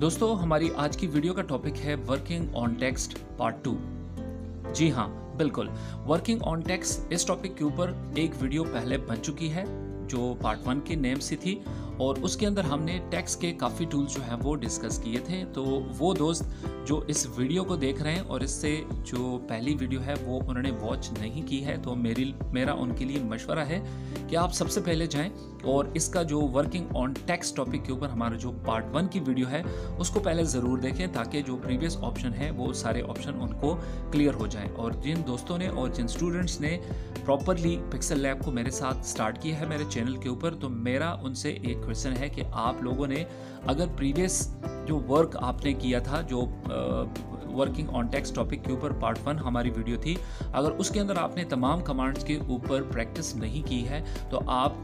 दोस्तों हमारी आज की वीडियो का टॉपिक है working on text part two जी हाँ बिल्कुल। वर्किंग ऑन टैक्स इस टॉपिक के ऊपर एक वीडियो पहले बन चुकी है, जो पार्ट वन के नेम से थी और उसके अंदर हमने टैक्स के काफ़ी टूल्स जो हैं वो डिस्कस किए थे। तो वो दोस्त जो इस वीडियो को देख रहे हैं और इससे जो पहली वीडियो है, वो उन्होंने वॉच नहीं की है। तो मेरी, मेरा उनके लिए मशवरा है कि आप सबसे पहले जाएँ और इसका जो वर्किंग ऑन टैक्स टॉपिक के ऊपर हमारा जो पार्ट वन की वीडियो है, उसको पहले ज़रूर देखें ताकि जो प्रीवियस ऑप्शन है, वो सारे ऑप्शन उनको क्लियर हो जाएँ। और जिन दोस्तों ने और जिन स्टूडेंट्स ने प्रॉपरली पिक्सल लैब को मेरे साथ स्टार्ट किया है मेरे चैनल के ऊपर तो मेरा उनसे एक क्वेश्चन है कि आप लोगों ने अगर प्रीवियस जो वर्क आपने किया था, जो वर्किंग ऑन टेक्स टॉपिक के ऊपर पार्ट वन हमारी वीडियो थी, अगर उसके अंदर आपने तमाम कमांड्स के ऊपर प्रैक्टिस नहीं की है तो आप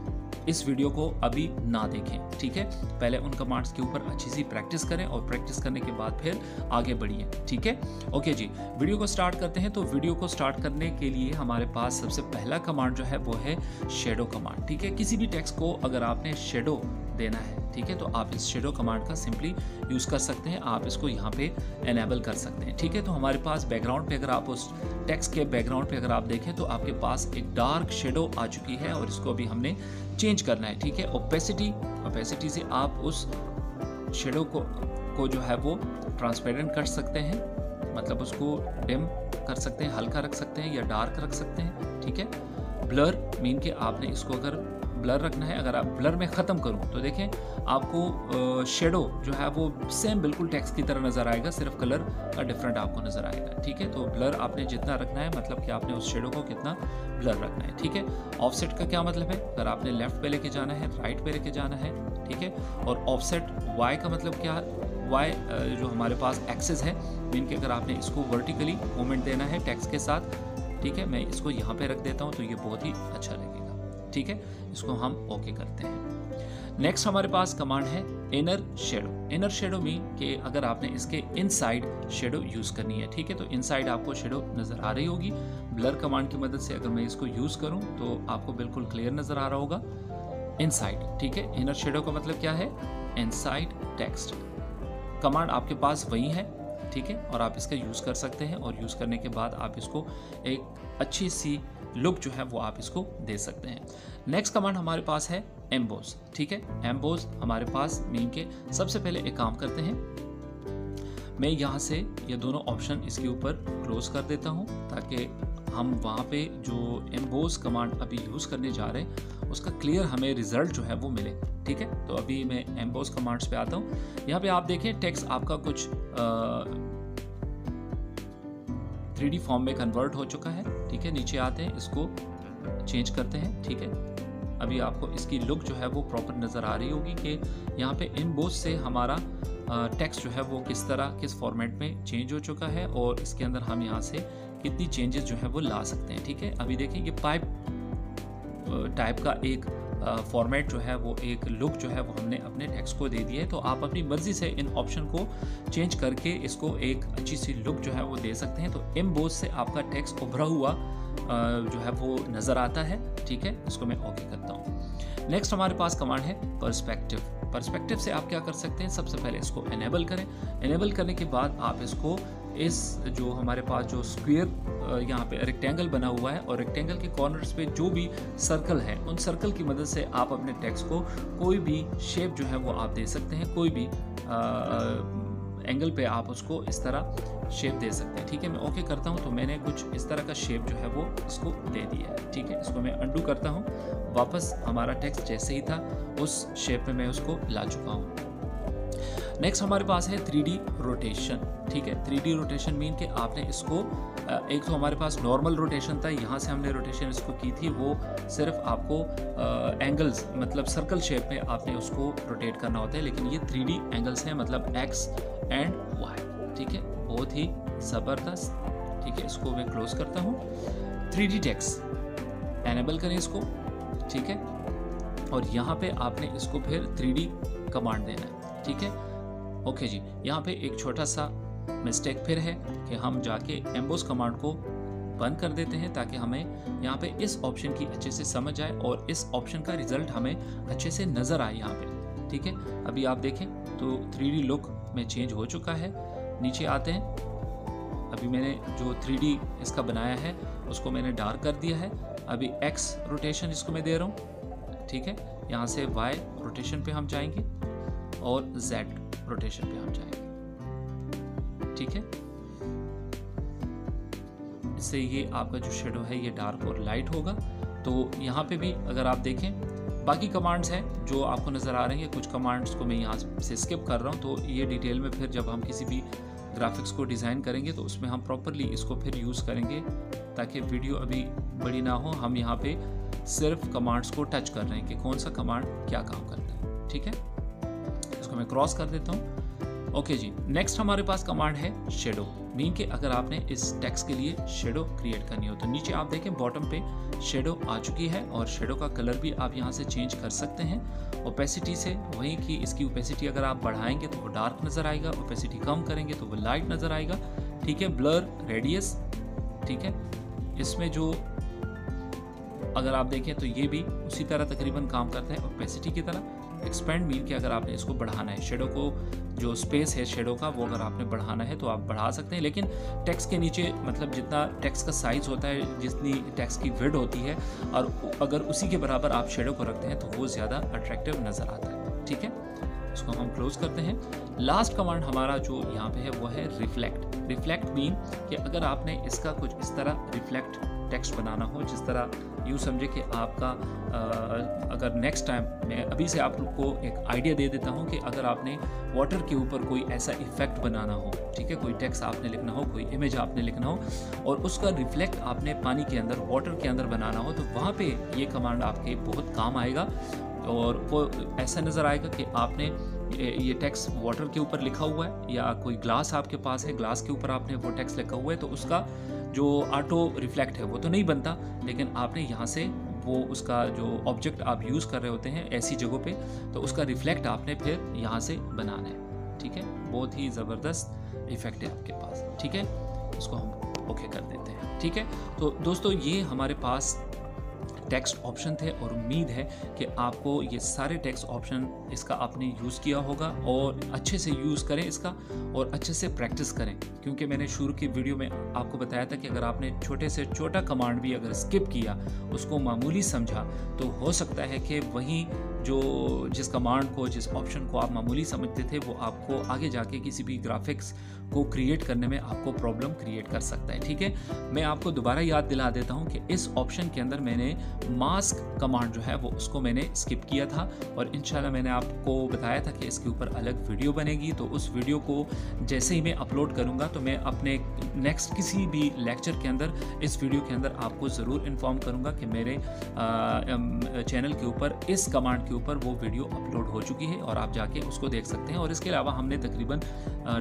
इस वीडियो को अभी ना देखें, ठीक है? पहले उन कमांड्स के ऊपर अच्छी सी प्रैक्टिस करें और प्रैक्टिस करने के बाद फिर आगे बढ़िए, ठीक है? ओके जी, वीडियो को स्टार्ट करते हैं तो वीडियो को स्टार्ट करने के लिए हमारे पास सबसे पहला कमांड जो है वो है शेडो कमांड ठीक है? किसी भी टेक्स्ट को अगर आपने शेडो देना है ठीक है? तो आप इस शेडो कमांड का सिंपली यूज़ कर सकते हैं। आप इसको यहाँ पे एनेबल कर सकते हैं। ठीक है? तो हमारे पास बैकग्राउंड पे अगर आप उस टेक्स्ट के बैकग्राउंड पे अगर आप देखें तो आपके पास एक डार्क शेडो आ चुकी है और इसको अभी हमने चेंज करना है। ठीक है? ओपेसिटी ओपेसिटी से आप उस शेडो को को जो है वो ट्रांसपेरेंट कर सकते हैं। मतलब उसको डिम कर सकते हैं, हल्का रख सकते हैं या डार्क रख सकते हैं। ठीक है? ब्लर मीन के आपने इसको अगर ब्लर रखना है, अगर आप ब्लर में ख़त्म करूँ तो देखें, आपको शेडो जो है वो सेम बिल्कुल टेक्स्ट की तरह नज़र आएगा, सिर्फ़ कलर का डिफरेंट आपको नज़र आएगा, ठीक है? तो ब्लर आपने जितना रखना है मतलब कि आपने उस शेडो को कितना ब्लर रखना है, ठीक है? ऑफसेट का क्या मतलब है? अगर आपने लेफ़्ट पे लेके जाना है राइट पे लेके जाना है, ठीक है? और ऑफसेट वाई का मतलब क्या वाई जो हमारे पास एक्सेस है मीन के अगर आपने इसको वर्टिकली मूवमेंट देना है टैक्स के साथ, ठीक है? मैं इसको यहाँ पे रख देता हूँ तो ये बहुत ही अच्छा लगेगा ठीक है? इसको हम ओके करते हैं। नेक्स्ट हमारे पास कमांड है inner shadow inner shadow mean कि अगर आपने इसके इनसाइड शेडो यूज़ करनी है, ठीक है? तो इनसाइड आपको शेडो नज़र आ रही होगी। ब्लर कमांड की मदद से अगर मैं इसको यूज़ करूँ तो आपको बिल्कुल क्लियर नज़र आ रहा होगा। इनसाइड ठीक है? इनर शेडो का मतलब क्या है? इनसाइड टेक्स्ट कमांड आपके पास वही है। ठीक है? और आप इसका यूज़ कर सकते हैं और यूज़ करने के बाद आप इसको एक अच्छी सी लुक जो है वो आप इसको दे सकते हैं। नेक्स्ट कमांड हमारे पास है एम्बोज ठीक है? एम्बोज हमारे पास मीन के सबसे पहले एक काम करते हैं। मैं यहाँ से ये दोनों ऑप्शन इसके ऊपर क्लोज कर देता हूँ ताकि हम वहाँ पे जो एम्बोज कमांड अभी यूज़ करने जा रहे हैं, उसका क्लियर हमें रिज़ल्ट जो है वो मिले। ठीक है? तो अभी मैं एम्बोज कमांड्स पे आता हूँ। यहाँ पे आप देखें टेक्स आपका कुछ थ्री फॉर्म में कन्वर्ट हो चुका है। ठीक है? नीचे आते हैं, इसको चेंज करते हैं। ठीक है? अभी आपको इसकी लुक जो है वो प्रॉपर नज़र आ रही होगी कि यहाँ पे इन बोझ से हमारा टेक्स्ट जो है वो किस तरह, किस फॉर्मेट में चेंज हो चुका है और इसके अंदर हम यहाँ से कितनी चेंजेस जो है वो ला सकते हैं, ठीक है? अभी देखिए ये पाइप टाइप का एक फॉर्मेट जो है वो एक लुक जो है वो हमने अपने टेक्स्ट को दे दिया है तो आप अपनी मर्ज़ी से इन ऑप्शन को चेंज करके इसको एक अच्छी सी लुक जो है वो दे सकते हैं। तो बोझ से आपका टेक्स्ट उभरा हुआ जो है वो नज़र आता है, ठीक है? इसको मैं ओके करता हूँ। नेक्स्ट हमारे पास कमांड है परस्पेक्टिव परस्पेक्टिव से आप क्या कर सकते हैं? सबसे पहले इसको एनेबल करें। एनेबल करने के बाद आप इसको इस जो हमारे पास जो स्क्वेयर यहाँ पे रेक्टेंगल बना हुआ है और रेक्टेंगल के कॉर्नर्स पे जो भी सर्कल है, उन सर्कल की मदद से आप अपने टेक्स्ट को कोई भी शेप जो है वो आप दे सकते हैं, कोई भी एंगल पे आप उसको इस तरह शेप दे सकते हैं। ठीक है, मैं ओके करता हूँ तो मैंने कुछ इस तरह का शेप जो है वो इसको दे दिया है। ठीक है, इसको मैं अंडू करता हूँ। वापस हमारा टेक्स्ट जैसे ही था, उस शेप में मैं उसको ला चुका हूँ। नेक्स्ट हमारे पास है थ्री रोटेशन ठीक है? थ्री रोटेशन मीन कि आपने इसको एक तो हमारे पास नॉर्मल रोटेशन था, यहाँ से हमने रोटेशन इसको की थी, वो सिर्फ़ आपको एंगल्स मतलब सर्कल शेप में आपने उसको रोटेट करना होता है, लेकिन ये थ्री एंगल्स हैं मतलब एक्स एंड वाई ठीक है? बहुत ही ज़बरदस्त, ठीक है? इसको मैं क्लोज करता हूँ। थ्री डी टेक्स एनेबल करें इसको, ठीक है? और यहाँ पे आपने इसको फिर थ्री डी कमांड देना है, ठीक है? ओके जी, यहाँ पे एक छोटा सा मिस्टेक फिर है कि हम जाके एम्बोस कमांड को बंद कर देते हैं ताकि हमें यहाँ पे इस ऑप्शन की अच्छे से समझ आए और इस ऑप्शन का रिज़ल्ट हमें अच्छे से नज़र आए यहाँ पे, ठीक है? अभी आप देखें तो थ्री लुक में चेंज हो चुका है। नीचे आते हैं। अभी मैंने जो थ्री इसका बनाया है, उसको मैंने डार्क कर दिया है। अभी एक्स रोटेशन इसको मैं दे रहा हूँ, ठीक है? यहाँ से वाई रोटेशन पे हम जाएँगे और जेड रोटेशन पे हम जाएँगे। ठीक है? इससे ये आपका जो शेडो है, ये डार्क और लाइट होगा। तो यहाँ पे भी अगर आप देखें, बाकी कमांड्स हैं जो आपको नज़र आ रहे हैं, कुछ कमांड्स को मैं यहाँ से स्किप कर रहा हूँ। तो ये डिटेल में फिर जब हम किसी भी ग्राफिक्स को डिज़ाइन करेंगे तो उसमें हम प्रॉपरली इसको फिर यूज़ करेंगे, ताकि वीडियो अभी बड़ी ना हो। हम यहाँ पे सिर्फ़ कमांड्स को टच कर रहे हैं कि कौन सा कमांड क्या काम करता है। ठीक है? मैं क्रॉस कर देता हूँ। ओके जी नेक्स्ट हमारे पास कमांड है शेडो मीन के अगर आपने इस टेक्स्ट के लिए शेडो क्रिएट करनी हो तो नीचे आप देखें बॉटम पे शेडो आ चुकी है और शेडो का कलर भी आप यहाँ से चेंज कर सकते हैं। ओपेसिटी से, वही कि इसकी ओपेसिटी अगर आप बढ़ाएँगे तो वो डार्क नज़र आएगा ओपेसिटी कम करेंगे तो वो लाइट नज़र आएगा। ठीक है ब्लर रेडियस ठीक है? इसमें जो अगर आप देखें तो ये भी उसी तरह तकरीबन काम करता है ओपेसिटी की तरह। एक्सपेंड मीन कि अगर आपने इसको बढ़ाना है शेडो को, जो स्पेस है शेडो का, वो अगर आपने बढ़ाना है तो आप बढ़ा सकते हैं। लेकिन टेक्स के नीचे मतलब जितना टेक्स का साइज़ होता है, जितनी टेक्स की विड होती है, और अगर उसी के बराबर आप शेडो को रखते हैं तो वो ज़्यादा अट्रैक्टिव नज़र आता है। ठीक है? उसको हम क्लोज करते हैं। लास्ट कमांड हमारा जो यहाँ पे है, वो है रिफ्लेक्ट रिफ्लेक्ट मीन कि अगर आपने इसका कुछ इस तरह रिफ्लेक्ट टेक्स्ट बनाना हो जिस तरह यूँ समझे कि आपका आ, अगर नेक्स्ट टाइम मैं अभी से आप लोग को एक आइडिया दे देता हूँ कि अगर आपने वाटर के ऊपर कोई ऐसा इफ़ेक्ट बनाना हो ठीक है? कोई टेक्स्ट आपने लिखना हो कोई इमेज आपने लिखना हो और उसका रिफ्लेक्ट आपने पानी के अंदर वाटर के अंदर बनाना हो तो वहाँ पे ये कमांड आपके बहुत काम आएगा। और वो ऐसा नज़र आएगा कि आपने ये टैक्स वाटर के ऊपर लिखा हुआ है या कोई ग्लास आपके पास है ग्लास के ऊपर आपने वो टैक्स लिखा हुआ है तो उसका जो ऑटो रिफ्लेक्ट है, वो तो नहीं बनता, लेकिन आपने यहाँ से वो उसका जो ऑब्जेक्ट आप यूज़ कर रहे होते हैं ऐसी जगहों पे तो उसका रिफ्लेक्ट आपने फिर यहाँ से बनाना है, ठीक है? बहुत ही ज़बरदस्त इफ़ेक्ट है आपके पास, ठीक है? उसको हम ओके कर देते हैं, ठीक है? तो दोस्तों, ये हमारे पास टेक्स्ट ऑप्शन थे और उम्मीद है कि आपको ये सारे टैक्स ऑप्शन इसका आपने यूज़ किया होगा और अच्छे से यूज़ करें इसका और अच्छे से प्रैक्टिस करें। क्योंकि मैंने शुरू की वीडियो में आपको बताया था कि अगर आपने छोटे से छोटा कमांड भी अगर स्किप किया, उसको मामूली समझा तो हो सकता है कि वहीं जो जिस कमांड को, जिस ऑप्शन को आप मामूली समझते थे, वो आपको आगे जाके किसी भी ग्राफिक्स को क्रिएट करने में आपको प्रॉब्लम क्रिएट कर सकता है, ठीक है? मैं आपको दोबारा याद दिला देता हूँ कि इस ऑप्शन के अंदर मैंने मास्क कमांड जो है, वो उसको मैंने स्किप किया था और इनशाला मैंने आपको बताया था कि इसके ऊपर अलग वीडियो बनेगी। तो उस वीडियो को जैसे ही मैं अपलोड करूँगा तो मैं अपने नेक्स्ट किसी भी लेक्चर के अंदर, इस वीडियो के अंदर आपको ज़रूर इन्फॉर्म करूँगा कि मेरे चैनल के ऊपर इस कमांड के ऊपर वो वीडियो अपलोड हो चुकी है और आप जाके उसको देख सकते हैं। और इसके अलावा हमने तकरीबन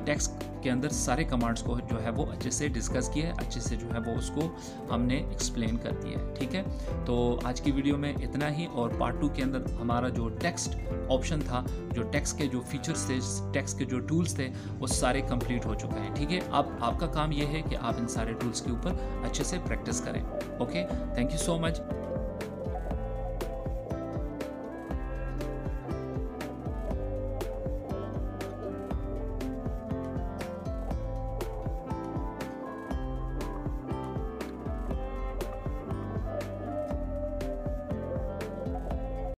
टेक्स्ट के अंदर सारे कमांड्स को जो है वो अच्छे से डिस्कस किया है, अच्छे से जो है वो उसको हमने एक्सप्लेन कर दिया है, ठीक है? तो आज की वीडियो में इतना ही और पार्ट टू के अंदर हमारा जो टेक्स्ट ऑप्शन था, जो टेक्स्ट के जो फीचर्स थे टेक्स्ट के जो टूल्स थे, वो सारे कंप्लीट हो चुके हैं, ठीक है? अब आपका काम ये है कि आप इन सारे टूल्स के ऊपर अच्छे से प्रैक्टिस करें okay thank you so much